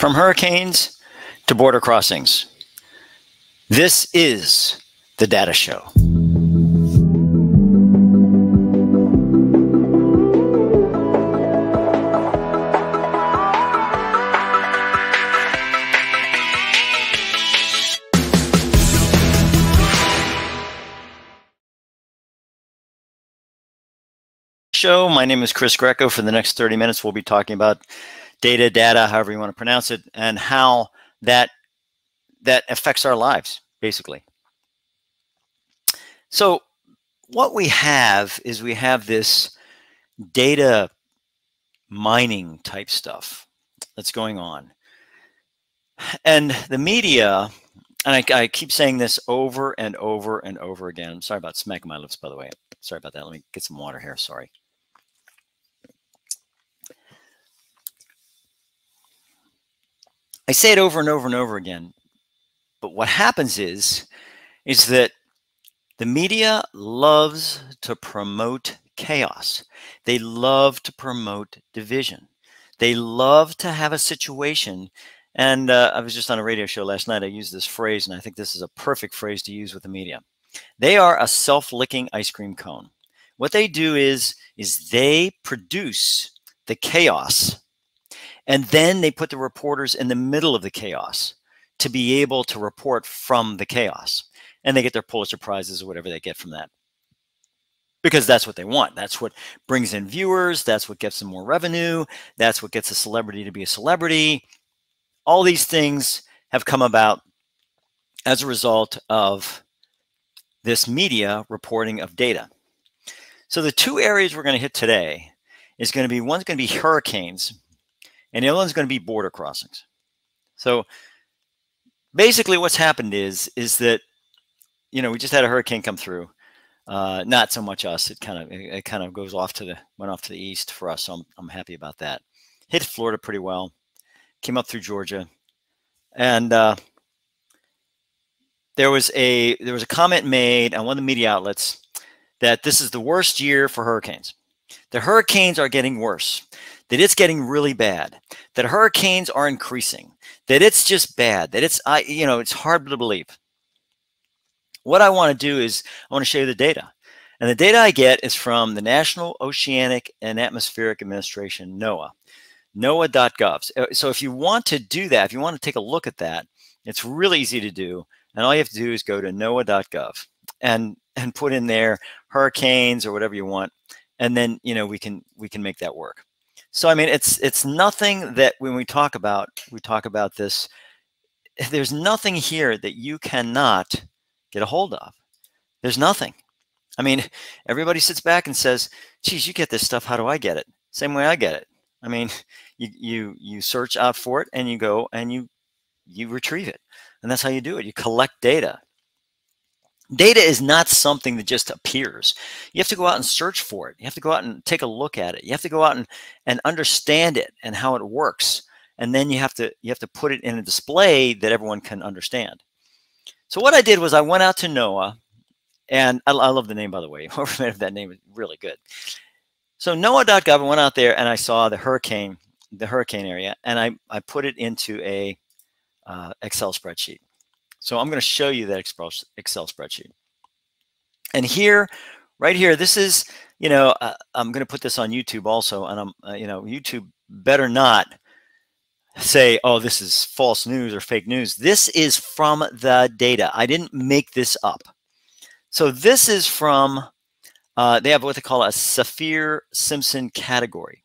From hurricanes to border crossings, this is the Data Show. show. My name is Chris Greco. For the next 30 minutes, we'll be talking about data, data, however you want to pronounce it, and how that that affects our lives, basically. So what we have is we have this data mining type stuff that's going on. And the media, and I, I, keep saying this over and over and over again. sorry about smacking my lips, by the way. Sorry about that. Let me get some water here. Sorry. I say it over and over and over again. But what happens is, is that the media loves to promote chaos. They love to promote division. They love to have a situation. And uh, I was just on a radio show last night. I used this phrase, and I think this is a perfect phrase to use with the media. They are a self-licking ice cream cone. What they do is, is they produce the chaos and then they put the reporters in the middle of the chaos to be able to report from the chaos. And they get their Pulitzer Prizes or whatever they get from that. Because that's what they want. That's what brings in viewers. That's what gets them more revenue. That's what gets a celebrity to be a celebrity. All these things have come about as a result of this media reporting of data. So the two areas we're going to hit today is going to be one's going to be hurricanes and the other one's going to be border crossings. So basically what's happened is, is that, you know, we just had a hurricane come through. Uh, not so much us. It kind of it, it, kind of goes off to the went off to the east for us. So I'm I'm happy about that. Hit Florida pretty well. Came up through Georgia, and uh, there was a there was a comment made on one of the media outlets that this is the worst year for hurricanes. The hurricanes are getting worse that it's getting really bad, that hurricanes are increasing, that it's just bad, that it's, I, you know, it's hard to believe. What I want to do is I want to show you the data. And the data I get is from the National Oceanic and Atmospheric Administration, NOAA, NOAA.gov. So if you want to do that, if you want to take a look at that, it's really easy to do. And all you have to do is go to NOAA.gov and, and put in there hurricanes or whatever you want. And then, you know, we can, we can make that work. So I mean, it's it's nothing that when we talk about we talk about this. There's nothing here that you cannot get a hold of. There's nothing. I mean, everybody sits back and says, "Geez, you get this stuff. How do I get it?" Same way I get it. I mean, you you you search out for it and you go and you you retrieve it, and that's how you do it. You collect data. Data is not something that just appears. You have to go out and search for it. You have to go out and take a look at it. You have to go out and, and understand it and how it works. And then you have to you have to put it in a display that everyone can understand. So what I did was I went out to NOAA, and I, I love the name by the way. Whoever made that name is really good. So NOAA.gov, went out there and I saw the hurricane, the hurricane area, and I, I put it into a uh, Excel spreadsheet. So I'm going to show you that Excel spreadsheet. And here, right here, this is, you know, uh, I'm going to put this on YouTube also. And I'm, uh, you know, YouTube better not say, oh, this is false news or fake news. This is from the data. I didn't make this up. So this is from, uh, they have what they call a Saffir-Simpson category.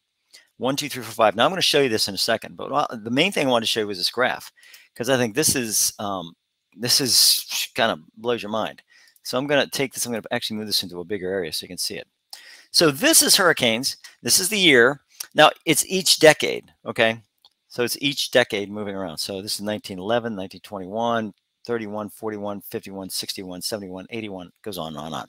One, two, three, four, five. Now I'm going to show you this in a second, but uh, the main thing I wanted to show you was this graph because I think this is um, this is kind of blows your mind. So I'm going to take this, I'm going to actually move this into a bigger area so you can see it. So this is hurricanes. This is the year. Now it's each decade, okay? So it's each decade moving around. So this is 1911, 1921, 31, 41, 51, 61, 71, 81, goes on and on and on.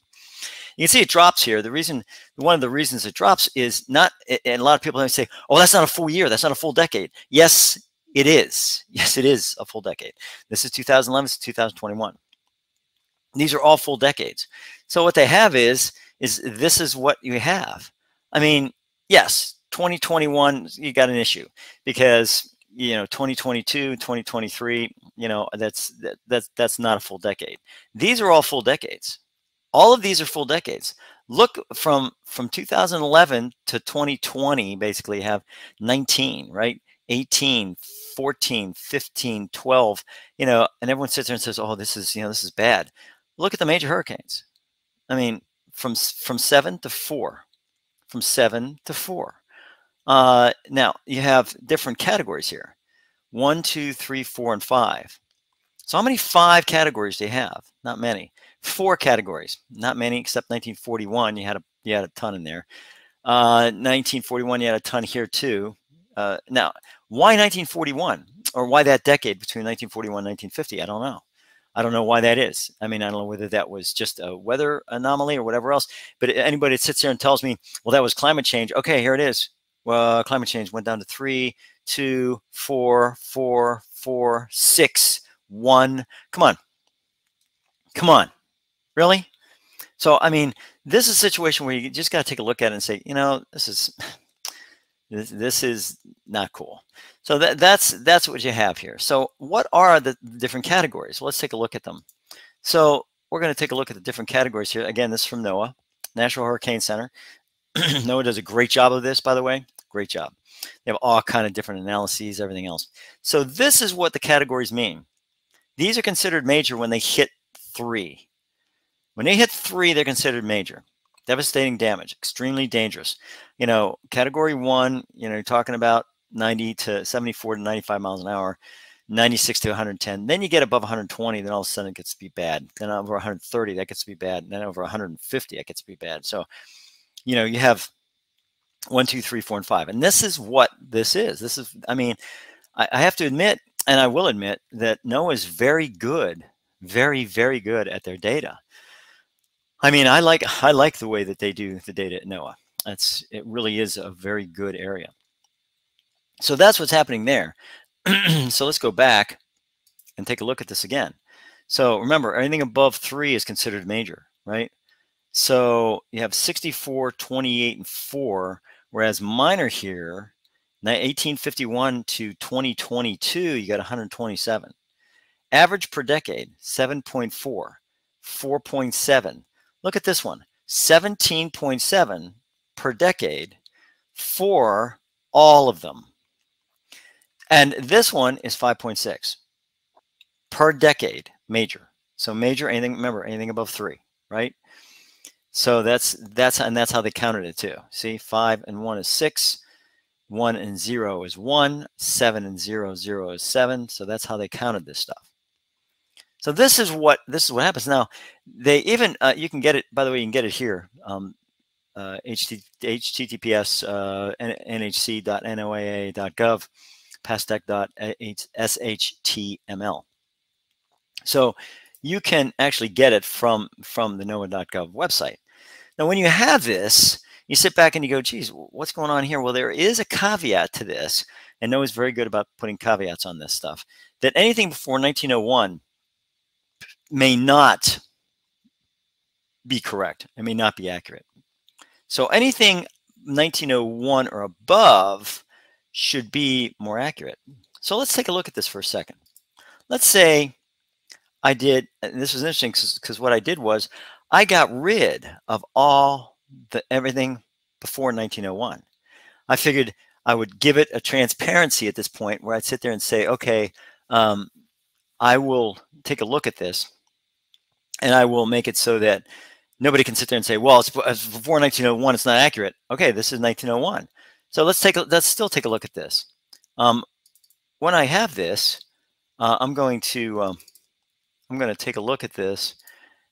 You can see it drops here. The reason, one of the reasons it drops is not, and a lot of people say, oh, that's not a full year. That's not a full decade. Yes, it is. Yes, it is a full decade. This is 2011, this is 2021. These are all full decades. So what they have is, is this is what you have. I mean, yes, 2021, you got an issue because you know 2022 2023 you know that's that, that's that's not a full decade these are all full decades all of these are full decades look from from 2011 to 2020 basically have 19 right 18 14 15 12 you know and everyone sits there and says oh this is you know this is bad. Look at the major hurricanes. I mean from from 7 to 4 from 7 to 4 uh, now you have different categories here. One two three four and five. So how many five categories do you have? Not many. Four categories. Not many except 1941 you had a you had a ton in there. Uh, 1941 you had a ton here too uh, now why 1941 or why that decade between 1941 and 1950? I don't know. I don't know why that is. I mean, I don't know whether that was just a weather anomaly or whatever else. But anybody that sits there and tells me, well, that was climate change. Okay, here it is. Well, climate change went down to three, two, four, four, four, six, one. Come on. Come on. Really? So, I mean, this is a situation where you just got to take a look at it and say, you know, this is this, this is not cool. So that, that's that's what you have here. So what are the different categories? Let's take a look at them. So we're going to take a look at the different categories here. Again, this is from NOAA, National Hurricane Center. NOAA does a great job of this, by the way. Great job. They have all kind of different analyses, everything else. So this is what the categories mean. These are considered major when they hit three. When they hit three, they're considered major devastating damage, extremely dangerous. You know, category one, you know, you're talking about 90 to 74 to 95 miles an hour, 96 to 110. Then you get above 120, then all of a sudden it gets to be bad. Then over 130, that gets to be bad. And then over 150, that gets to be bad. So, you know, you have one, two, three, four, and five. And this is what this is. This is, I mean, I, I have to admit, and I will admit that NOAA is very good, very, very good at their data. I mean, I like I like the way that they do the data at NOAA. That's it really is a very good area. So that's what's happening there. so let's go back and take a look at this again. So remember, anything above three is considered major, right? So you have 64, 28, and 4, whereas minor here, 1851 to 2022, you got 127. Average per decade, 7.4, 4.7, Look at this one 17.7 per decade for all of them. And this one is 5.6 per decade, major. So major, anything, remember, anything above three, right? So that's, that's, and that's how they counted it too. See, five and one is six, one and zero is one, seven and zero, zero is seven. So that's how they counted this stuff. So this is what this is what happens. Now, they even uh, you can get it. By the way, you can get it here. Um, uh, https uh, nhc.noaa.gov, pastdec.shtml. So you can actually get it from from the NOAA.gov website. Now, when you have this, you sit back and you go, geez, what's going on here? Well, there is a caveat to this, and NOAA is very good about putting caveats on this stuff, that anything before 1901 may not be correct. It may not be accurate. So anything 1901 or above should be more accurate. So let's take a look at this for a second. Let's say I did, and this was interesting because what I did was I got rid of all the everything before 1901. I figured I would give it a transparency at this point where I'd sit there and say, okay, um, I will take a look at this and I will make it so that nobody can sit there and say, well, it's, it's before 1901, it's not accurate. Okay, this is 1901. So let's take a, let's still take a look at this. Um, when I have this, uh, I'm going to um, I'm going to take a look at this,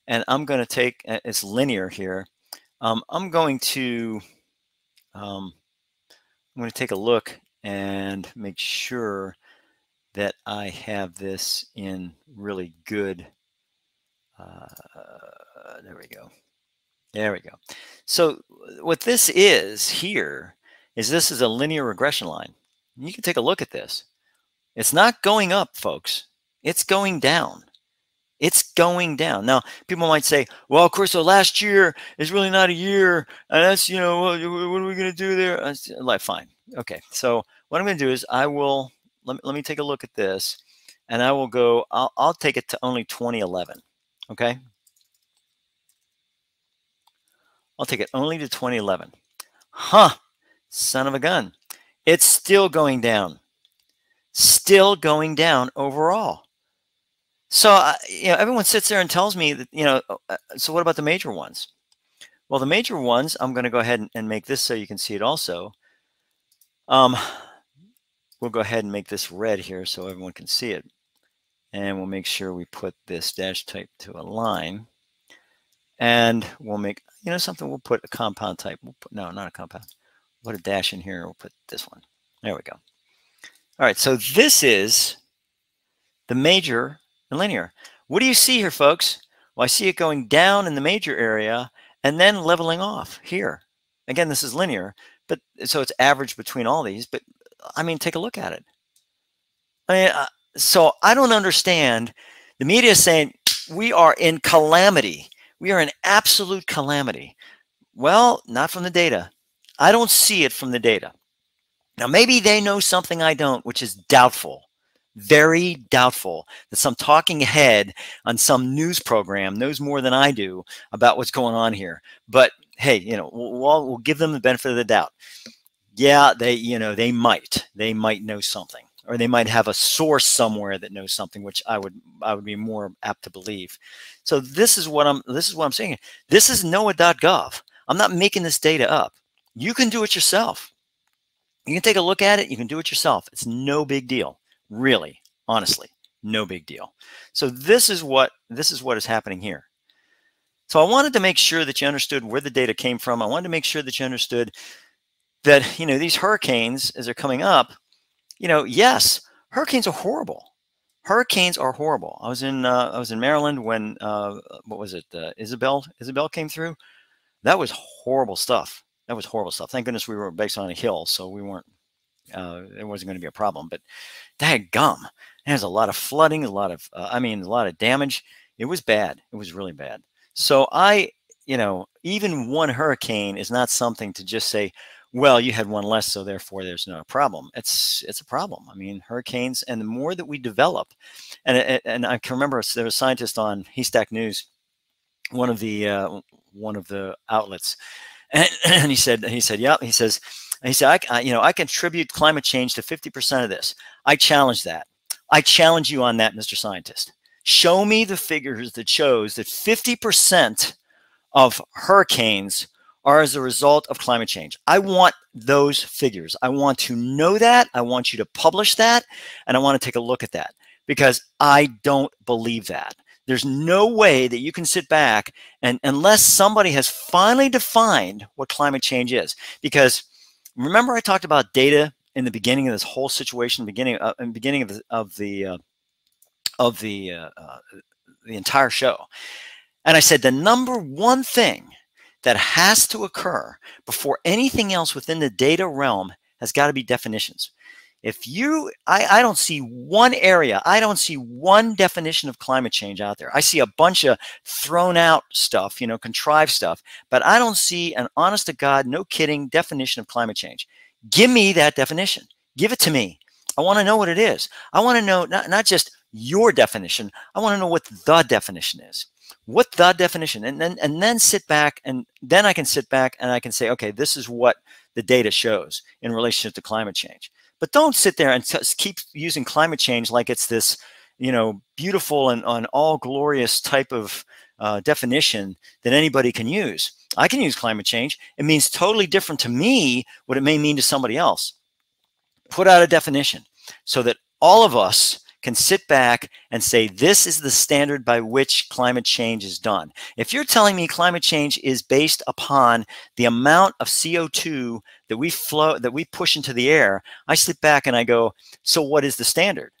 and I'm going to take uh, it's linear here. Um, I'm going to um, I'm going to take a look and make sure that I have this in really good uh, there we go. There we go. So what this is here is this is a linear regression line. You can take a look at this. It's not going up, folks. It's going down. It's going down. Now, people might say, well, of course, so last year is really not a year. And that's, you know, what, what are we going to do there? Like, fine. Okay. So what I'm going to do is I will, let me, let me take a look at this and I will go, I'll, I'll take it to only 2011. Okay. I'll take it only to 2011. Huh. Son of a gun. It's still going down. Still going down overall. So, uh, you know, everyone sits there and tells me that, you know, uh, uh, so what about the major ones? Well, the major ones, I'm going to go ahead and, and, make this so you can see it also. Um, we'll go ahead and make this red here so everyone can see it. And we'll make sure we put this dash type to a line. And we'll make, you know, something, we'll put a compound type. We'll put, no, not a compound. We'll put a dash in here. We'll put this one. There we go. All right, so this is the major and linear. What do you see here, folks? Well, I see it going down in the major area and then leveling off here. Again, this is linear, but so it's average between all these. But I mean, take a look at it. I mean, uh, so I don't understand. The media is saying we are in calamity. We are in absolute calamity. Well, not from the data. I don't see it from the data. Now, maybe they know something I don't, which is doubtful very doubtful that some talking head on some news program knows more than I do about what's going on here. But hey, you know, we'll, we'll give them the benefit of the doubt. Yeah, they, you know, they might, they might know something, or they might have a source somewhere that knows something, which I would, I would be more apt to believe. So this is what I'm, this is what I'm saying. This is NOAA.gov. I'm not making this data up. You can do it yourself. You can take a look at it. You can do it yourself. It's no big deal. Really, honestly, no big deal. So this is what this is what is happening here. So I wanted to make sure that you understood where the data came from. I wanted to make sure that you understood that you know these hurricanes as they're coming up, you know, yes, hurricanes are horrible. Hurricanes are horrible. I was in uh, I was in Maryland when uh, what was it? Uh, Isabel Isabel came through. That was horrible stuff. That was horrible stuff. Thank goodness we were based on a hill, so we weren't. Uh, it wasn't going to be a problem. But that gum. There's a lot of flooding, a lot of, uh, I mean, a lot of damage. It was bad. It was really bad. So I, you know, even one hurricane is not something to just say, well, you had one less, so therefore there's no problem. It's it's a problem. I mean, hurricanes, and the more that we develop, and and I can remember there was a scientist on Haystack News, one of the uh, one of the outlets, and, and he said he said yeah he says he said I, you know I contribute climate change to 50% of this. I challenge that. I challenge you on that, Mr. Scientist. Show me the figures that shows that 50% of hurricanes are as a result of climate change. I want those figures. I want to know that. I want you to publish that. And I want to take a look at that because I don't believe that. There's no way that you can sit back and unless somebody has finally defined what climate change is. Because remember I talked about data in the beginning of this whole situation, beginning uh, in beginning of the of the uh, of the uh, uh, the entire show, and I said the number one thing that has to occur before anything else within the data realm has got to be definitions. If you, I, I don't see one area, I don't see one definition of climate change out there. I see a bunch of thrown out stuff, you know, contrived stuff, but I don't see an honest to God, no kidding definition of climate change. Give me that definition. Give it to me. I want to know what it is. I want to know not, not just your definition. I want to know what the definition is. What the definition, and then and then sit back, and then I can sit back and I can say, okay, this is what the data shows in relationship to climate change. But don't sit there and keep using climate change like it's this, you know, beautiful and on all glorious type of uh, definition that anybody can use. I can use climate change. It means totally different to me what it may mean to somebody else. Put out a definition so that all of us can sit back and say, this is the standard by which climate change is done. If you're telling me climate change is based upon the amount of CO2 that we flow, that we push into the air, I sit back and I go, so what is the standard?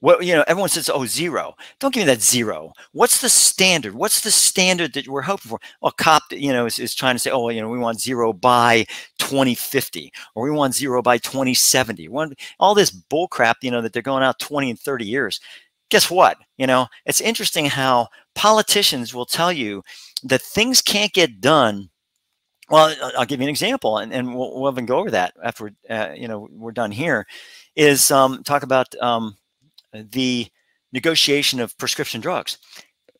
What you know, everyone says, "Oh, zero." Don't give me that zero. What's the standard? What's the standard that we're hoping for? Well, COP, you know, is, is trying to say, "Oh, you know, we want zero by 2050, or we want zero by 2070." One, all this bullcrap, you know, that they're going out 20 and 30 years. Guess what? You know, it's interesting how politicians will tell you that things can't get done well, I'll give you an example, and, and we'll, we'll even go over that after uh, you know we're done here is um, talk about um, the negotiation of prescription drugs.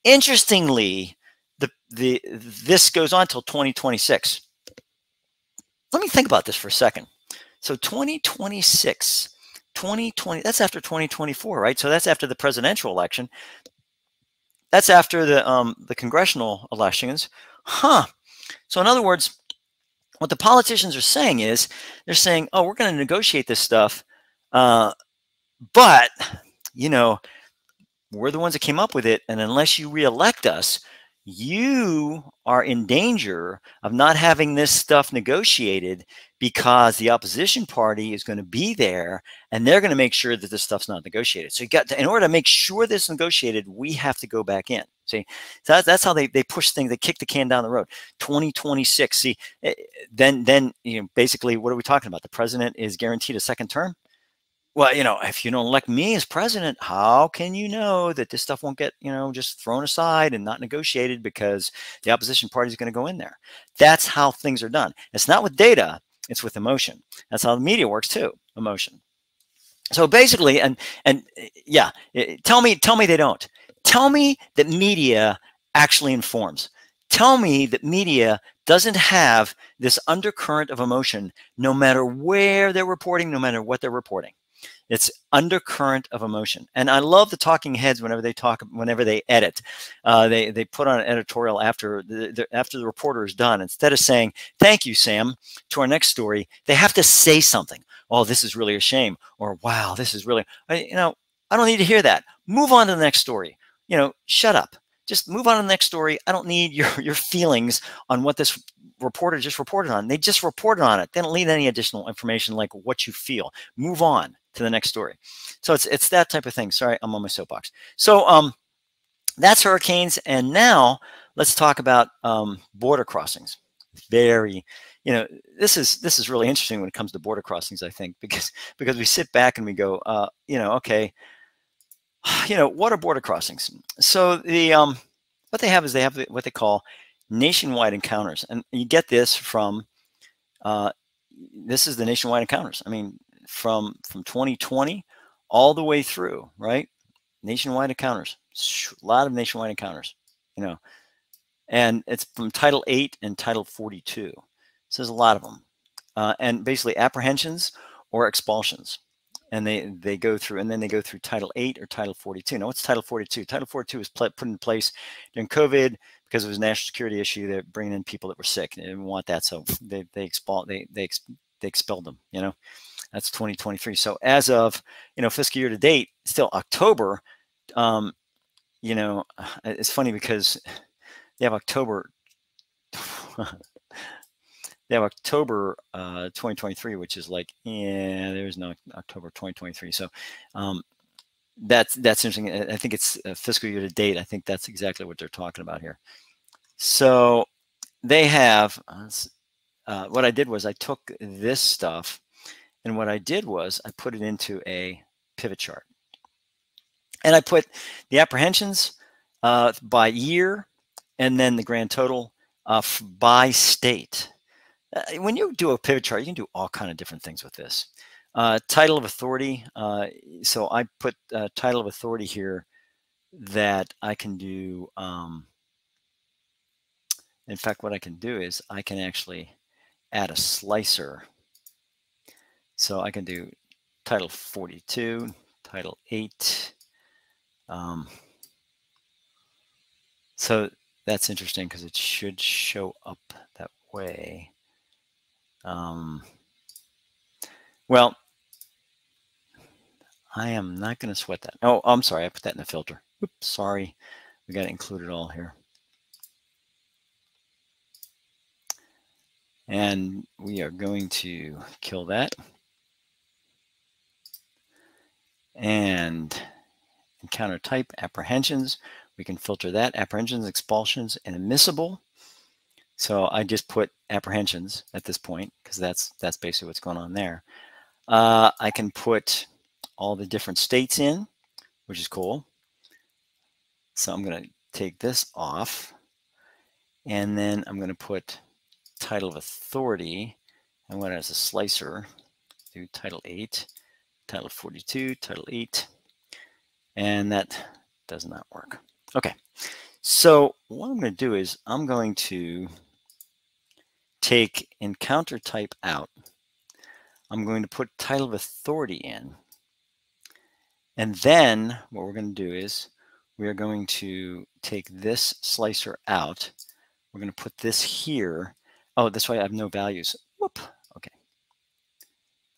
Interestingly, the the this goes on till 2026. Let me think about this for a second. So 2026, 2020, that's after 2024, right? So that's after the presidential election. That's after the um, the congressional elections. Huh. So in other words, what the politicians are saying is they're saying, oh, we're going to negotiate this stuff. Uh, but, you know, we're the ones that came up with it. And unless you reelect us, you are in danger of not having this stuff negotiated because the opposition party is going to be there and they're going to make sure that this stuff's not negotiated. So you got to, in order to make sure this negotiated, we have to go back in. See, so that's, that's how they, they push things. They kick the can down the road. 2026. See, eh, then then you know basically what are we talking about? The president is guaranteed a second term well, you know, if you don't elect me as president, how can you know that this stuff won't get, you know, just thrown aside and not negotiated because the opposition party is going to go in there? That's how things are done. It's not with data, it's with emotion. That's how the media works too, emotion. So basically, and and eh, yeah, eh, tell me, tell me they don't. Tell me that media actually informs. Tell me that media doesn't have this undercurrent of emotion, no matter where they're reporting, no matter what they're reporting. It's undercurrent of emotion. And I love the talking heads whenever they talk, whenever they edit. Uh, they, they put on an editorial after the, the, after the reporter is done. Instead of saying, thank you, Sam, to our next story, they have to say something. Oh, this is really a shame. Or, wow, this is really, I, you know, I don't need to hear that. Move on to the next story. You know, shut up. Just move on to the next story. I don't need your, your feelings on what this reporter just reported on. They just reported on it. They don't need any additional information like what you feel. Move on to the next story. So it's it's that type of thing. Sorry, I'm on my soapbox. So um, that's hurricanes, and now let's talk about um, border crossings. Very, you know, this is this is really interesting when it comes to border crossings. I think because because we sit back and we go, uh, you know, okay, you know, what are border crossings? So the um, what they have is they have what they call nationwide encounters, and you get this from uh, this is the nationwide encounters. I mean, from from 2020 all the way through, right? Nationwide encounters, a lot of nationwide encounters, you know, and it's from Title 8 and Title 42. So there's a lot of them, uh, and basically apprehensions or expulsions, and they they go through, and then they go through Title 8 or Title 42. Now, what's Title 42? Title 42 was put in place during COVID because it was a national security issue. They're bringing in people that were sick. They didn't want that, so they they expel they they they expelled them. You know, that's 2023. So as of you know fiscal year to date, still October. Um, you know, it's funny because they have October. they have October uh, 2023, which is like, yeah, there's no October 2023. So um, that's that's interesting. I think it's fiscal year to date. I think that's exactly what they're talking about here. So they have. Uh, uh, what I did was I took this stuff and what I did was I put it into a pivot chart. And I put the apprehensions uh, by year and then the grand total uh, by state. Uh, when you do a pivot chart, you can do all kind of different things with this. Uh, title of authority. Uh, so I put uh, title of authority here that I can do. Um, in fact, what I can do is I can actually add a slicer so I can do title 42, title 8. Um, so that's interesting because it should show up that way. Um, well, I am not going to sweat that. Oh, I'm sorry. I put that in the filter. Oops, sorry. We got to include it all here. And we are going to kill that. And encounter type apprehensions. We can filter that apprehensions, expulsions, and admissible. So I just put apprehensions at this point because that's that's basically what's going on there. Uh, I can put all the different states in, which is cool. So I'm going to take this off, and then I'm going to put title of authority. I'm going to as a slicer do title 8 title 42, title 8, and that does not work. Okay, so what I'm going to do is I'm going to take encounter type out. I'm going to put title of authority in. And then what we're going to do is we are going to take this slicer out. We're going to put this here. Oh, this way I have no values. Whoop. Okay.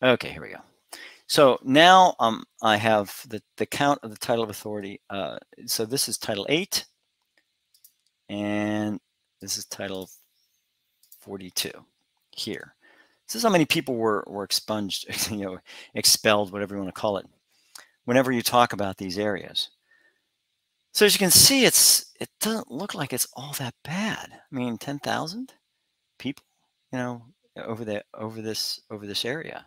Okay, here we go. So now um, I have the, the count of the title of authority. Uh, so this is title 8, and this is title 42 here. This is how many people were, were expunged, you know, expelled, whatever you want to call it, whenever you talk about these areas. So as you can see, it's it doesn't look like it's all that bad. I mean, 10,000 people, you know, over the over this over this area.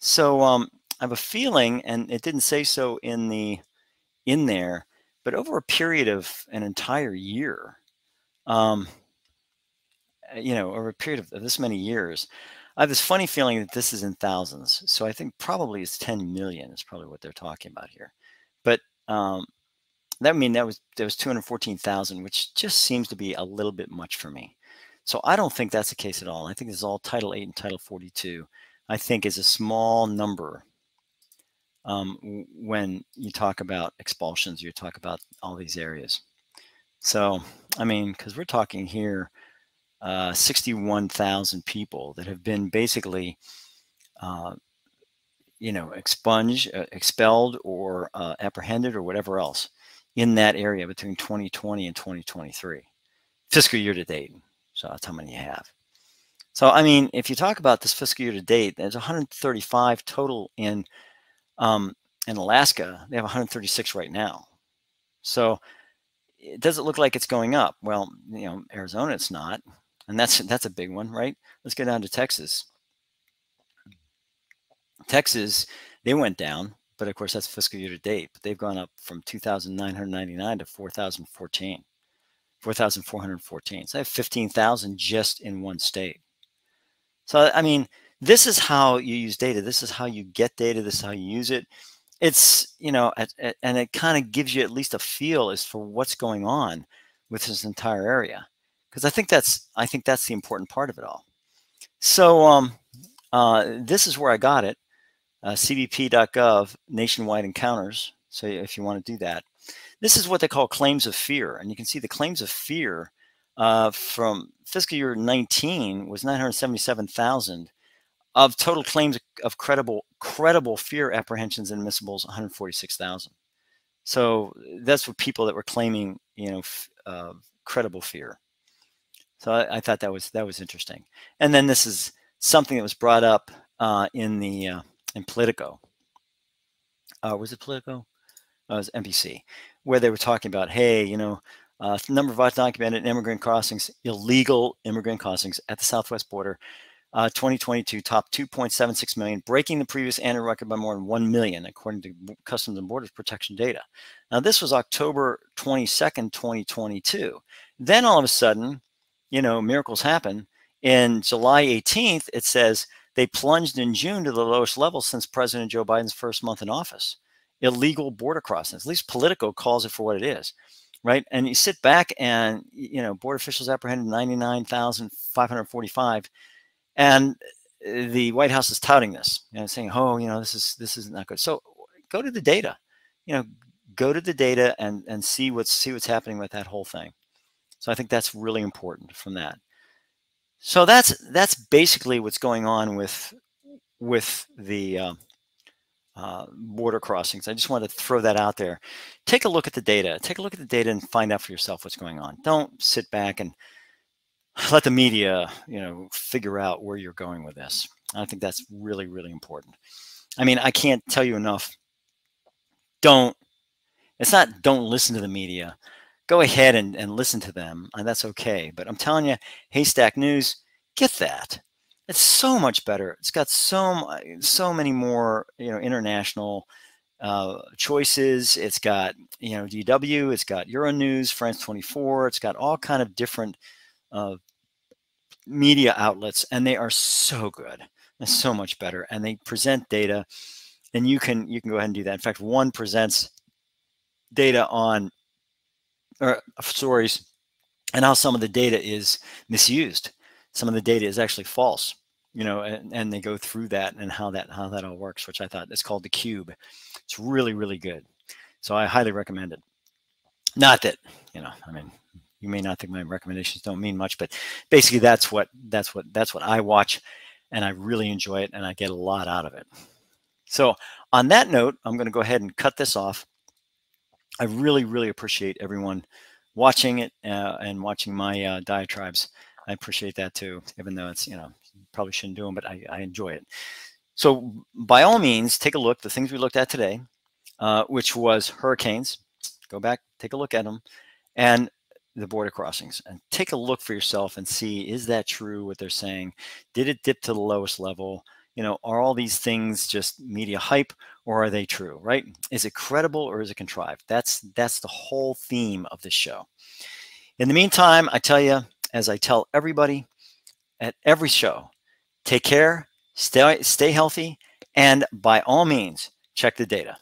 So um, I have a feeling, and it didn't say so in the in there, but over a period of an entire year, um, uh, you know, over a period of this many years, I have this funny feeling that this is in thousands. So I think probably it's 10 million is probably what they're talking about here. But um, that mean that was that was 214,000, which just seems to be a little bit much for me. So I don't think that's the case at all. I think this is all Title 8 and Title 42. I think is a small number um, when you talk about expulsions, you talk about all these areas. So, I mean, because we're talking here uh, 61,000 people that have been basically, uh, you know, expunged, uh, expelled, or uh, apprehended, or whatever else in that area between 2020 and 2023, fiscal year to date. So that's how many you have. So, I mean, if you talk about this fiscal year to date, there's 135 total in um, in Alaska. They have 136 right now. So, it does it look like it's going up? Well, you know, Arizona, it's not, and that's that's a big one, right? Let's go down to Texas. Texas, they went down, but of course that's fiscal year to date. But they've gone up from 2,999 to 4,014, 4,414. So I have 15,000 just in one state. So I mean, this is how you use data. This is how you get data. This is how you use it. It's you know, and it kind of gives you at least a feel as for what's going on with this entire area because I think that's I think that's the important part of it all. So um, uh, this is where I got it, uh, cbp.gov nationwide encounters. So if you want to do that, this is what they call claims of fear, and you can see the claims of fear uh, from fiscal year 19 was 977,000 of total claims of credible credible fear apprehensions and admissibles 146,000. So that's what people that were claiming, you know, uh, credible fear. So I, I, thought that was that was interesting. And then this is something that was brought up uh, in the uh, in Politico. Uh, was it Politico? Uh, it was NBC, where they were talking about, hey, you know, uh, number of undocumented immigrant crossings, illegal immigrant crossings at the southwest border. Uh, 2022 top 2.76 million, breaking the previous annual record by more than 1 million, according to Customs and Borders Protection data. Now, this was October 22nd, 2022. Then all of a sudden, you know, miracles happen. In July 18th, it says they plunged in June to the lowest level since President Joe Biden's first month in office. Illegal border crossings. At least Politico calls it for what it is, right? And you sit back and, you know, border officials apprehended 99,545. And the White House is touting this, and saying, oh, you know, this is this is not good. So go to the data, you know, go to the data and and see what's see what's happening with that whole thing. So I think that's really important from that. So that's that's basically what's going on with with the uh, uh, border crossings. I just wanted to throw that out there. Take a look at the data. Take a look at the data and find out for yourself what's going on. Don't sit back and let the media, you know, figure out where you're going with this. I think that's really, really important. I mean, I can't tell you enough. Don't. It's not don't listen to the media go ahead and, and listen to them, and that's okay. But I'm telling you, Haystack News, get that. It's so much better. It's got so so many more you know international uh, choices. It's got you know DW. It's got Euronews, France 24. It's got all kind of different uh, media outlets, and they are so good. So much better, and they present data and you can you can go ahead and do that. In fact, one presents data on or stories and how some of the data is misused. Some of the data is actually false, you know, and, and they go through that and how that how that all works, which I thought is called the cube. It's really, really good. So I highly recommend it. Not that, you know, I mean, you may not think my recommendations don't mean much, but basically that's what that's what that's what I watch and I really enjoy it and I get a lot out of it. So on that note, I'm going to go ahead and cut this off. I really, really appreciate everyone watching it uh, and watching my uh, diatribes. I appreciate that too, even though it's, you know, probably shouldn't do them, but I, I enjoy it. So by all means, take a look, the things we looked at today, uh, which was hurricanes. Go back, take a look at them, and the border crossings and take a look for yourself and see is that true what they're saying? Did it dip to the lowest level? You know are all these things just media hype or are they true right? Is it credible or is it contrived? That's that's the whole theme of this show. In the meantime i tell you as i tell everybody at every show take care stay stay healthy and by all means check the data